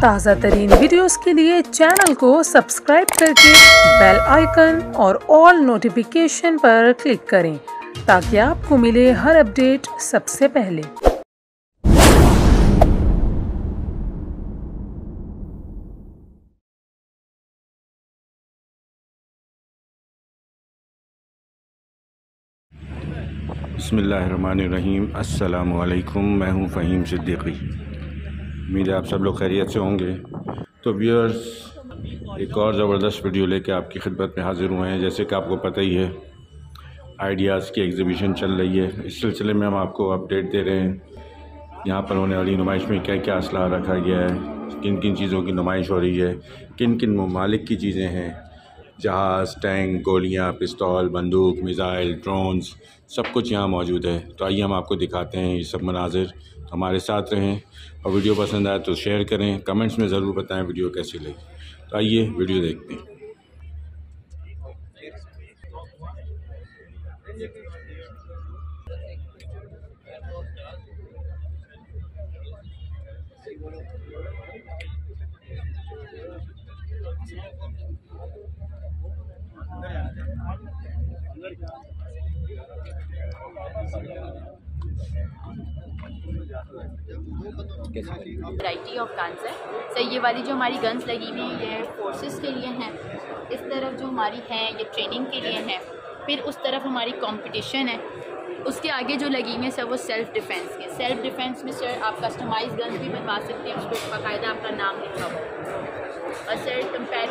تازہ ترین ویڈیوز کے لیے چینل کو سبسکرائب کر کے بیل آئیکن اور آل نوٹیفیکیشن پر کلک کریں تاکہ آپ کو ملے ہر اپڈیٹ سب سے پہلے۔ بسم اللہ الرحمن الرحیم۔ السلام علیکم، میں ہوں فہیم صدیقی۔ امید ہے آپ سب لوگ خیریت سے ہوں گے۔ تو ویورز، ایک اور زبردست ویڈیو لے کے آپ کی خدمت میں حاضر ہوئے ہیں۔ جیسے کہ آپ کو پتہ ہی ہے، آئیڈیاز کی ایگزیبیشن چل رہی ہے۔ اس سلسلے میں ہم آپ کو اپڈیٹ دے رہے ہیں۔ یہاں پر ہونے والی نمائش میں کیا کیا اسلحہ رکھا گیا ہے کن کن چیزوں کی نمائش ہو رہی ہے کن کن ممالک کی چیزیں ہیں۔ جہاز، ٹینک، گولیاں، پستول، بندوق، میزائل ڈرونز سب کچھ یہاں موجود ہے۔ تو آئیے ہم آپ کو دکھاتے ہیں یہ سب مناظر۔ ہمارے ساتھ رہیں اور ویڈیو پسند آئے تو شیئر کریں، کمنٹس میں ضرور بتائیں ویڈیو کیسی لگی۔ تو آئیے ویڈیو دیکھتے ہیں۔ ورائٹی آف گنز ہے۔ سر یہ والی جو ہماری گنز لگی ہوئی ہیں، یہ فورسز کے لیے ہیں۔ اس طرف جو ہماری ہیں، یہ ٹریننگ کے لیے ہیں۔ پھر اس طرف ہماری کمپٹیشن ہے۔ اس کے آگے جو لگی ہوئی ہیں سر وہ سیلف ڈیفینس کے۔ سیلف ڈیفینس میں سر آپ کسٹمائز گنز بھی بنوا سکتے ہیں۔ اس پہ باقاعدہ آپ کا نام لکھا ہو اور sir compare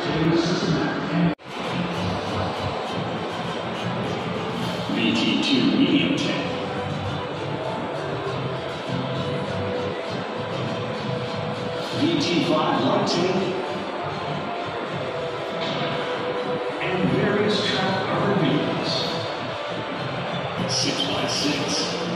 James Systematic. mounting, and various track RVs. Six by six.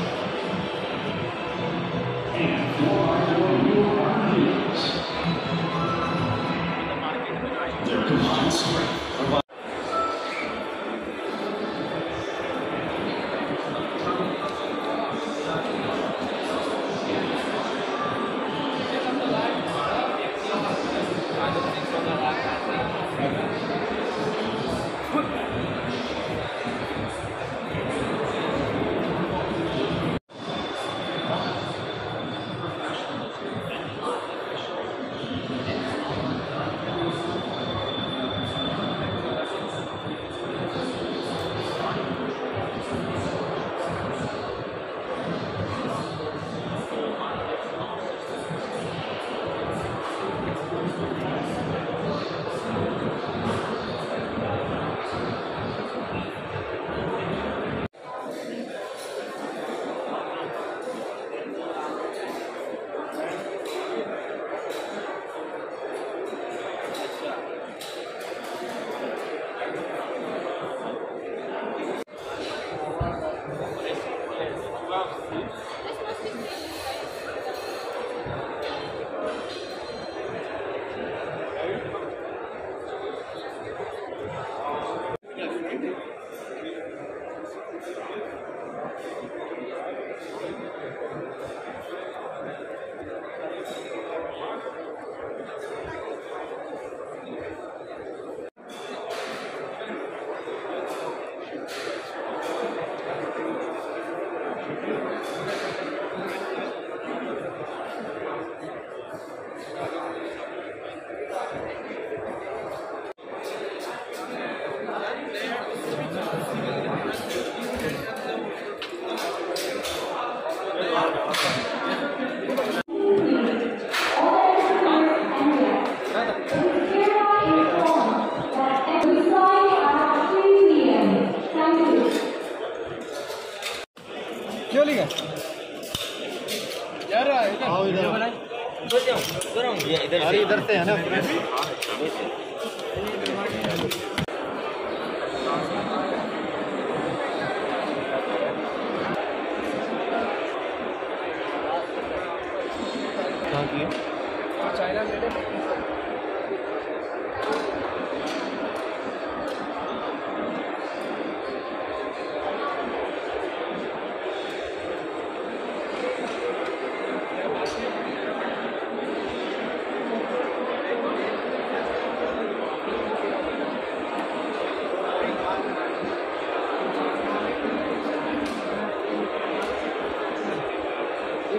Understand. know.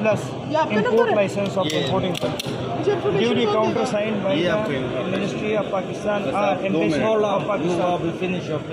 plus import licence of importing duty counter sign by ministry of Pakistan ambassador of Pakistan finish off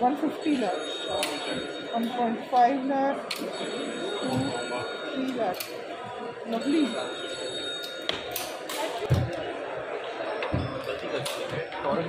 150 lakh, 1.5 lakh, 2, 3 lakh. Lovely. Foreign.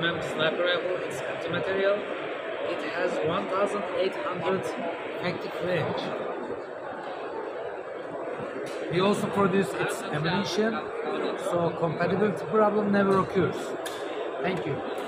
MM sniper rifle, it's empty material. It has 1,800 hectic range. We also produce its ammunition, so compatibility problem never occurs. Thank you.